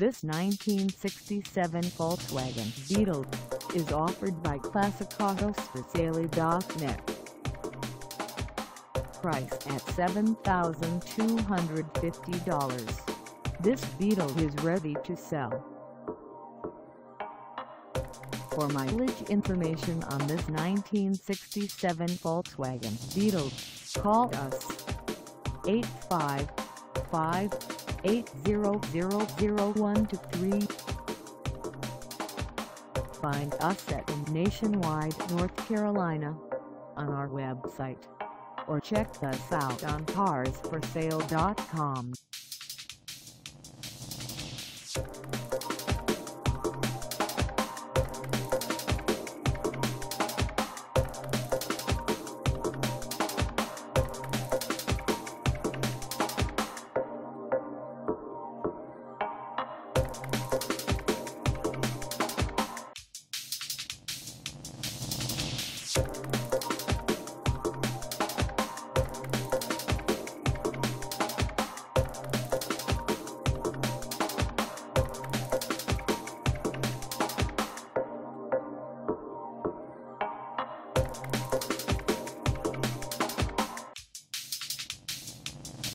This 1967 Volkswagen Beetle is offered by Classic Autos for ClassicAutosForSale.net. Price at $7,250. This Beetle is ready to sell. For mileage information on this 1967 Volkswagen Beetle, call us 855-800-0123. Find us at Nationwide, North Carolina on our website or check us out on carsforsale.com.